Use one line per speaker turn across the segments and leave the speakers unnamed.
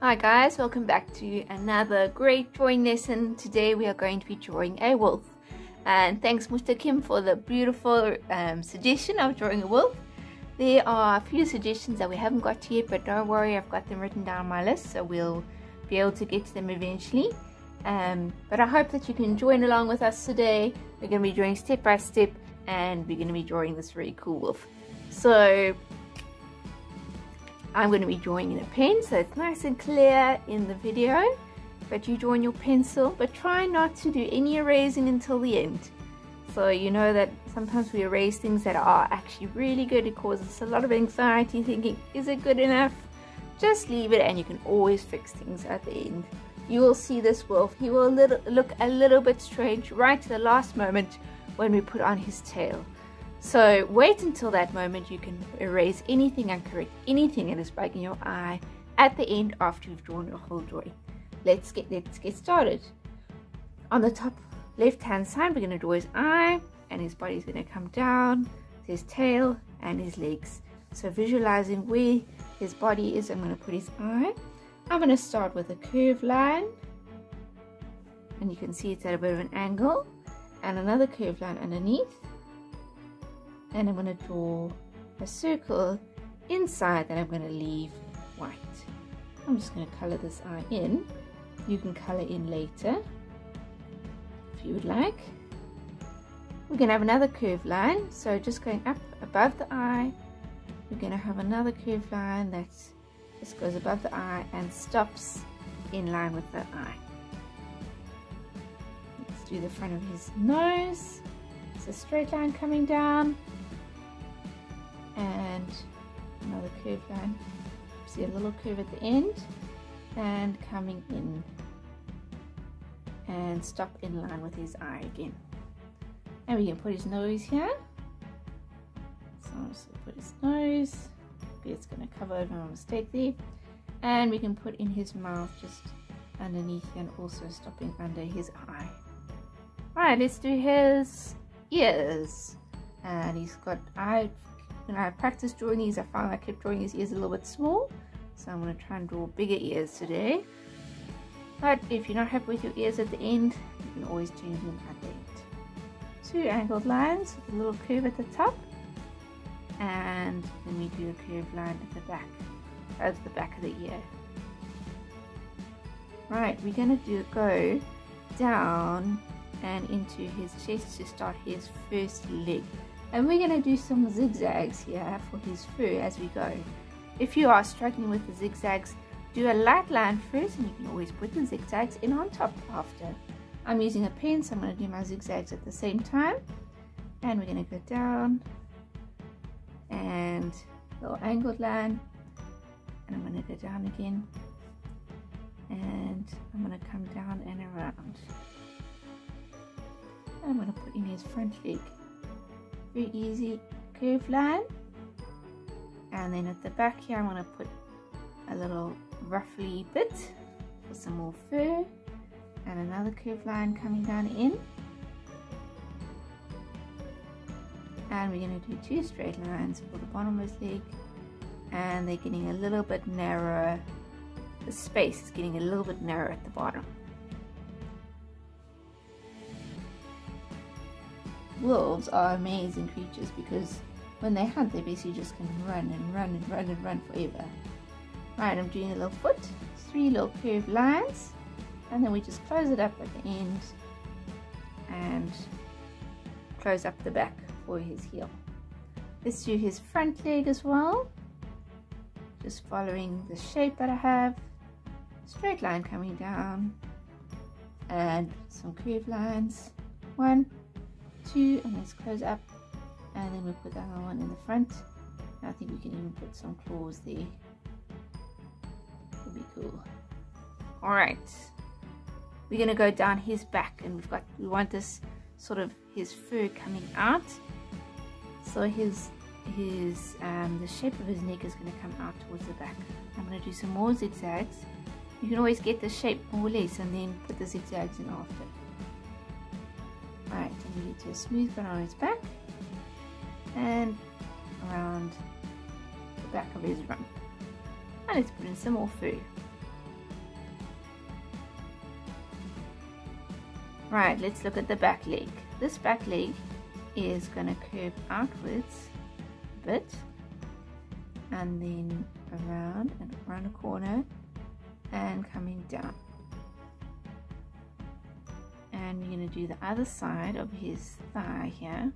Hi guys, welcome back to another great drawing lesson. Today we are going to be drawing a wolf. And thanks Mr. Kim for the beautiful um, suggestion of drawing a wolf. There are a few suggestions that we haven't got to yet, but don't worry, I've got them written down on my list, so we'll be able to get to them eventually. Um, but I hope that you can join along with us today. We're going to be drawing step by step, and we're going to be drawing this really cool wolf. So I'm going to be drawing in a pen so it's nice and clear in the video but you draw in your pencil but try not to do any erasing until the end. So you know that sometimes we erase things that are actually really good it causes a lot of anxiety thinking is it good enough? Just leave it and you can always fix things at the end. You will see this wolf he will little, look a little bit strange right to the last moment when we put on his tail so wait until that moment you can erase anything and correct anything that is bugging your eye at the end after you've drawn your whole drawing. Let's get let's get started. On the top left hand side we're going to draw his eye and his body's going to come down, his tail and his legs. So visualizing where his body is, I'm going to put his eye. I'm going to start with a curved line and you can see it's at a bit of an angle and another curved line underneath and I'm going to draw a circle inside that I'm going to leave white. I'm just going to color this eye in. You can color in later if you would like. We're going to have another curved line, so just going up above the eye, we're going to have another curved line that just goes above the eye and stops in line with the eye. Let's do the front of his nose. It's a straight line coming down and another curve line see a little curve at the end and coming in. And stop in line with his eye again. And we can put his nose here. So I'm just to put his nose. Maybe it's to cover over my mistake there. And we can put in his mouth just underneath and also stopping under his eye. Alright let's do his ears. And he's got eye when I practiced drawing these, I found I kept drawing his ears a little bit small. So I'm going to try and draw bigger ears today. But if you're not happy with your ears at the end, you can always change them at the end. Two angled lines with a little curve at the top. And then we do a curved line at the back, at the back of the ear. Right, we're going to do go down and into his chest to start his first leg and we're going to do some zigzags here for his fur as we go. If you are struggling with the zigzags, do a light line first and you can always put the zigzags in on top after. I'm using a pen so I'm going to do my zigzags at the same time and we're going to go down and little angled line and I'm going to go down again and I'm going to come down and around. I'm going to put in his front leg very easy curve line. And then at the back here I'm going to put a little ruffly bit for some more fur and another curve line coming down in. And we're going to do two straight lines for the bottommost leg. And they're getting a little bit narrower. The space is getting a little bit narrower at the bottom wolves are amazing creatures because when they hunt they basically just can run and run and run and run forever. Right, I'm doing a little foot, three little curved lines, and then we just close it up at the end and close up the back for his heel. Let's do his front leg as well. Just following the shape that I have. Straight line coming down and some curved lines. One, two and let's close up. And then we'll put the other one in the front. I think we can even put some claws there. Would be cool. All right. We're gonna go down his back and we've got we want this sort of his fur coming out. So his his um, the shape of his neck is going to come out towards the back. I'm going to do some more zigzags. You can always get the shape more or less and then put the zigzags in after you need to smooth one on his back and around the back of his rump. and let's put in some more food. Right, let's look at the back leg. This back leg is going to curve outwards a bit and then around and around a corner and coming down. And we're going to do the other side of his thigh here.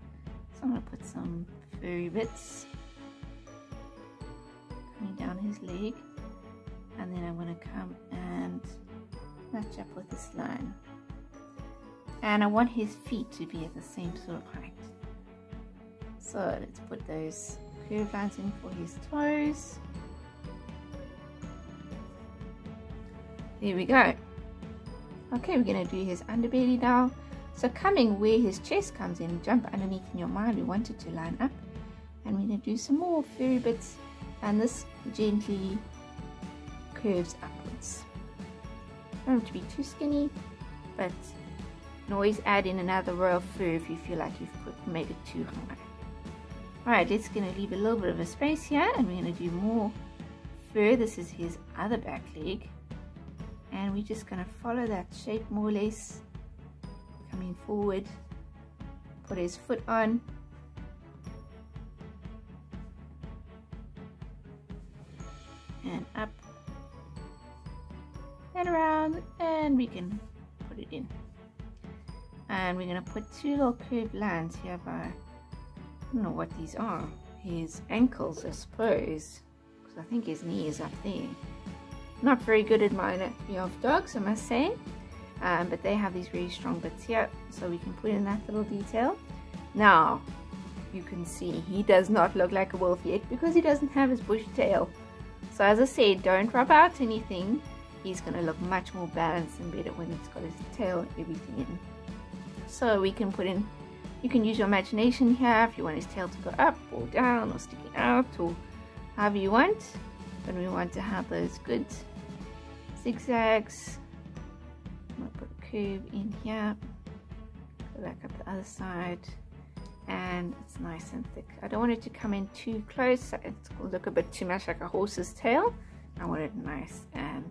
So I'm going to put some furry bits coming down his leg. And then I'm going to come and match up with this line. And I want his feet to be at the same sort of height. So let's put those curve lines in for his toes. There we go okay we're to do his underbelly now so coming where his chest comes in jump underneath in your mind we want it to line up and we're to do some more furry bits and this gently curves upwards. Don't have to be too skinny, but you can always add in another row of fur if you feel like you've put, made it too high. Alright, let's going to leave a little bit of a space here and we're going to do more fur. This is his other back leg. And we're just to follow that shape more or less. Coming forward, put his foot on. And up. And around. And we can put it in. And we're to put two little curved lines here by I don't know what these are. His ankles I suppose. Because I think his knee is up there not very good at my anatomy of dogs I must say um, but they have these really strong bits here so we can put in that little detail now you can see he does not look like a wolf yet because he doesn't have his bush tail so as I said, don't rub out anything. He's going to look much more balanced and better when he's got his tail everything in. So we can put in, you can use your imagination here if you want his tail to go up or down or sticking out or however you want. But we want to have those good zigzags. I'm going to put a curve in here. Go back up the other side and it's nice and thick. I don't want it to come in too close. It's will look a bit too much like a horse's tail. I want it nice and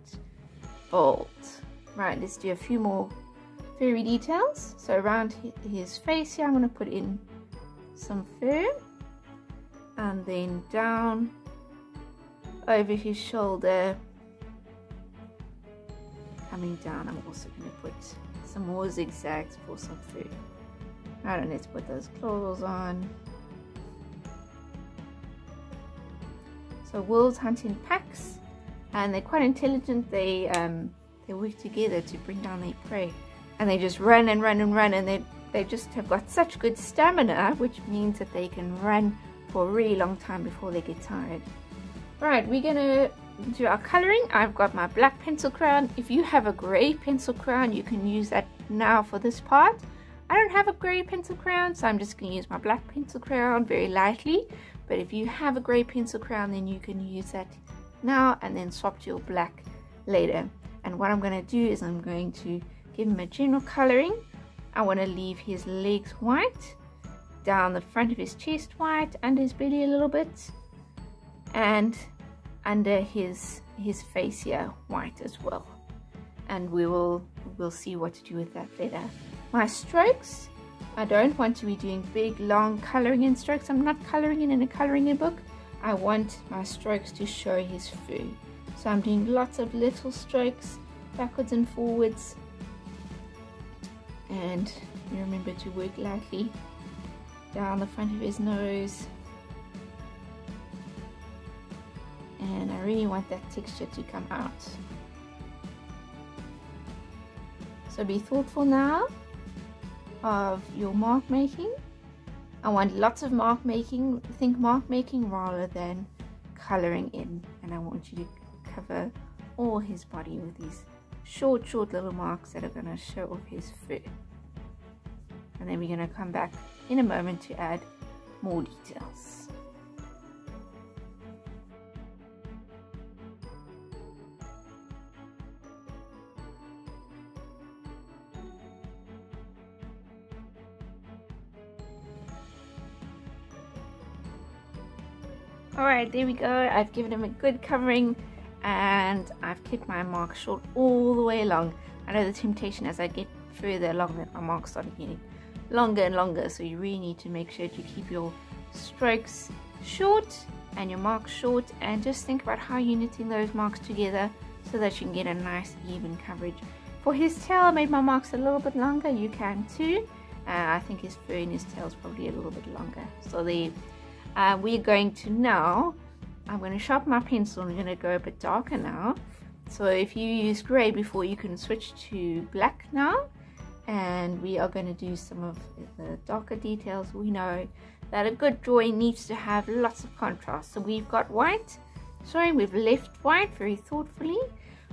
bold. Right, let's do a few more furry details. So around his face here, I'm going to put in some fur. And then down over his shoulder. Coming down, I'm also going to put some more zigzags for some fur. I don't need to put those clothes on. So wolves hunt in packs and they're quite intelligent. They um, they work together to bring down their prey and they just run and run and run and they, they just have got such good stamina which means that they can run for a really long time before they get tired. Right, we're gonna do our coloring. I've got my black pencil crayon. If you have a grey pencil crayon you can use that now for this part. I don't have a grey pencil crayon, so I'm just going to use my black pencil crayon very lightly. But if you have a grey pencil crayon, then you can use that now and then swap to your black later. And what I'm going to do is I'm going to give him a general colouring. I want to leave his legs white, down the front of his chest white, under his belly a little bit, and under his his face here white as well. And we will we'll see what to do with that later my strokes. I don't want to be doing big long coloring in strokes. I'm not coloring in in a coloring in book. I want my strokes to show his fur. So I'm doing lots of little strokes backwards and forwards. And remember to work lightly down the front of his nose. And I really want that texture to come out. So be thoughtful now of your mark making. I want lots of mark making, think mark making rather than coloring in. And I want you to cover all his body with these short, short little marks that are going to show off his fur. And then we're going to come back in a moment to add more details. Alright, there we go. I've given him a good covering and I've kept my mark short all the way along. I know the temptation as I get further along that my marks started getting longer and longer. So you really need to make sure that you keep your strokes short and your marks short and just think about how you're knitting those marks together so that you can get a nice even coverage. For his tail, I made my marks a little bit longer. You can too. Uh, I think his fur and his tail is probably a little bit longer. So there, uh, we're going to now, I'm going to sharpen my pencil. I'm going to go a bit darker now. So if you used grey before, you can switch to black now. And we are going to do some of the darker details. We know that a good drawing needs to have lots of contrast. So we've got white, sorry, we've left white very thoughtfully.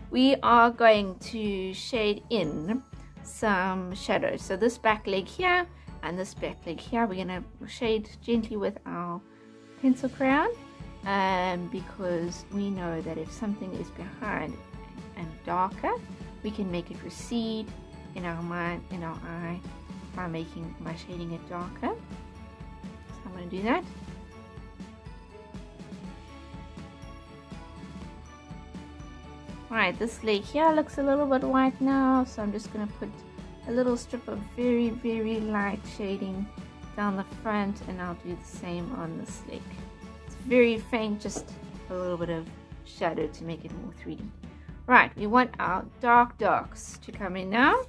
We are going to shade in some shadows. So this back leg here and this back leg here, we're going to shade gently with our pencil crayon um, because we know that if something is behind and darker, we can make it recede in our mind, in our eye by making by shading it darker. So I'm going to do that. Right, this leg here looks a little bit white now, so I'm just going to put a little strip of very, very light shading down the front and I'll do the same on the leg. It's very faint, just a little bit of shadow to make it more 3D. Right, we want our dark darks to come in now.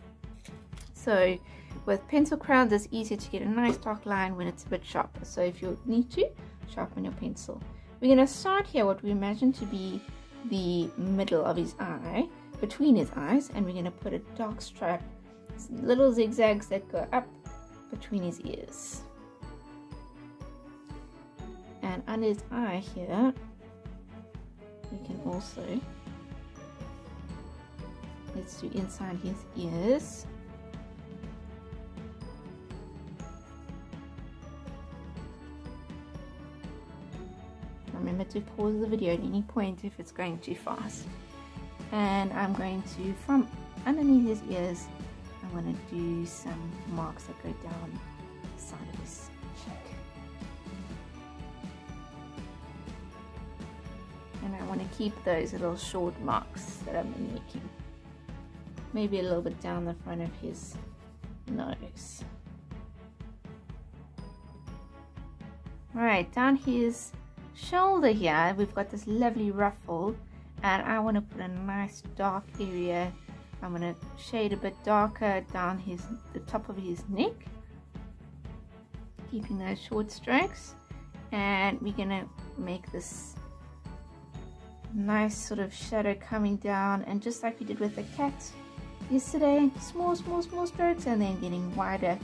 So with pencil crayons, it's easier to get a nice dark line when it's a bit sharper. So if you need to, sharpen your pencil. We're going to start here what we imagine to be the middle of his eye, between his eyes, and we're going to put a dark stripe, little zigzags that go up between his ears. And under his eye here, you can also, let's do inside his ears. Remember to pause the video at any point if it's going too fast. And I'm going to, from underneath his ears, I'm to do some marks that go down the side of his cheek. And I want to keep those little short marks that I'm making. Maybe a little bit down the front of his nose. Right, down his shoulder here we've got this lovely ruffle and I want to put a nice dark area I'm going to shade a bit darker down his the top of his neck keeping those short strokes and we're going to make this nice sort of shadow coming down and just like we did with the cat yesterday small small small strokes and then getting wider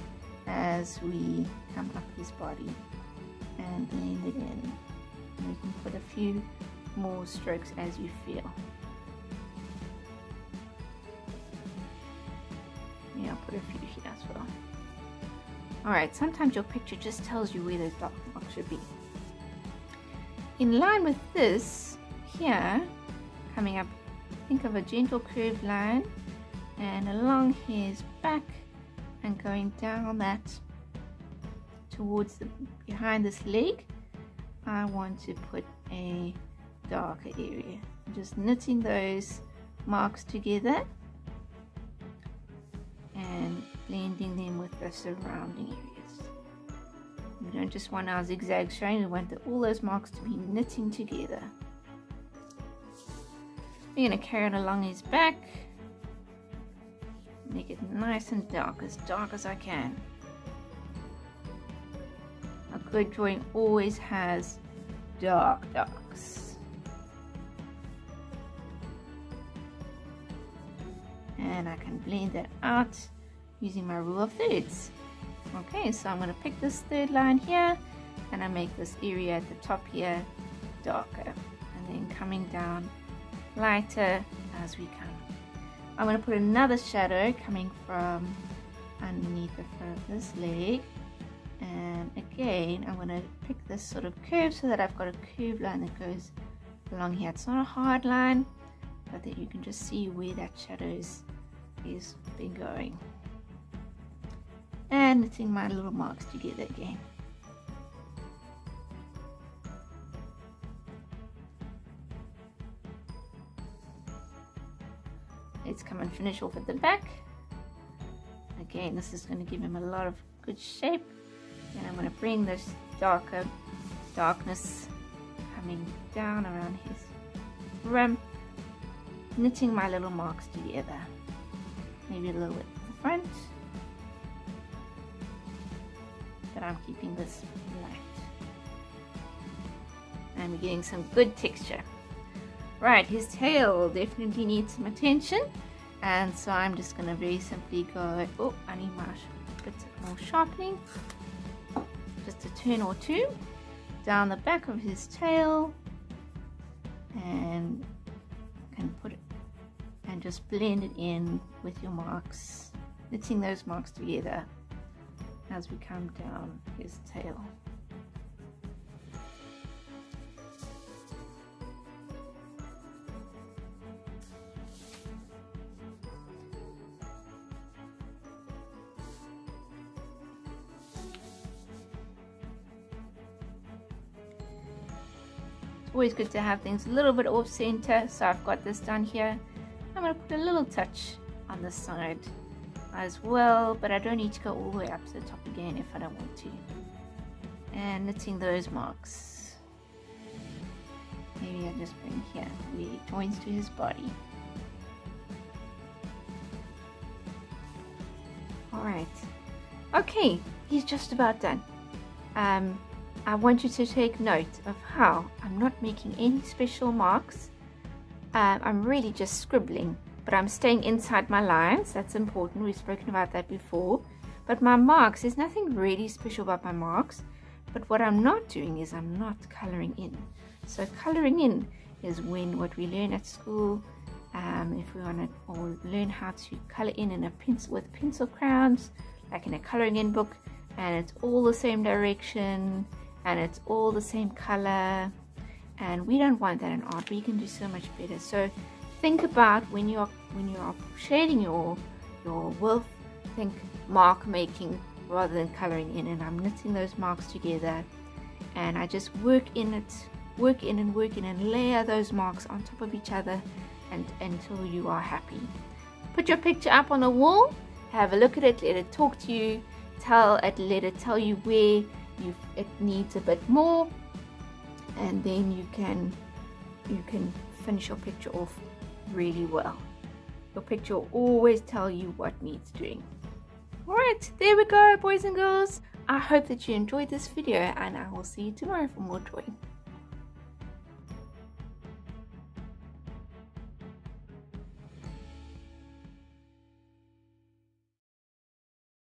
as we come up his body and blend it in and you can put a few more strokes as you feel. Alright, sometimes your picture just tells you where those dot marks should be. In line with this, here, coming up, think of a gentle curved line and along his back and going down that towards the behind this leg I want to put a darker area. I'm just knitting those marks together blending them with the surrounding areas. We don't just want our zigzag showing, we want the, all those marks to be knitting together. We're going to carry it along his back, make it nice and dark, as dark as I can A good drawing always has dark darks. And I can blend that out using my rule of thirds. Okay, so I'm going to pick this third line here and I make this area at the top here darker and then coming down lighter as we come. I'm going to put another shadow coming from underneath the front of this leg and again I'm going to pick this sort of curve so that I've got a curved line that goes along here it's not a hard line but that you can just see where that shadow is, is been going and knitting my little marks together again let's come and finish off at the back. Again this is going to give him a lot of good shape. And I'm going to bring this darker darkness coming down around his rim knitting my little marks together. Maybe a little bit to the front I'm keeping this light we're getting some good texture. Right his tail definitely needs some attention and so I'm just going to very simply go oh I need my bit more sharpening. Just a turn or two down the back of his tail and can put it and just blend it in with your marks knitting those marks together as we come down his tail. It's always good to have things a little bit off center so I've got this done here. I'm going to put a little touch on the side as well but I don't need to go all the way up to the top again if I don't want to. And knitting those marks. Maybe I just bring here it joins to his body. Alright. Okay he's just about done. Um, I want you to take note of how I'm not making any special marks. Uh, I'm really just scribbling, but I'm staying inside my lines. That's important. We've spoken about that before. But my marks, there's nothing really special about my marks. But what I'm not doing is I'm not coloring in. So coloring in is when what we learn at school, um, if we want to or learn how to color in in a pencil with pencil crowns, like in a coloring in book, and it's all the same direction and it's all the same color and we don't want that in art we can do so much better so think about when you're when you're shading your your wolf think mark making rather than coloring in and I'm knitting those marks together. And I just work in it work in and work in and layer those marks on top of each other and until you are happy. Put your picture up on a wall have a look at it let it talk to you tell it let it tell you where you it needs a bit more and then you can you can finish your picture off really well. Your picture always tell you what needs doing. Alright there we go boys and girls. I hope that you enjoyed this video and I will see you tomorrow for more drawing